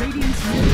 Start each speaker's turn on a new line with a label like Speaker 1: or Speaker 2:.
Speaker 1: Radiant's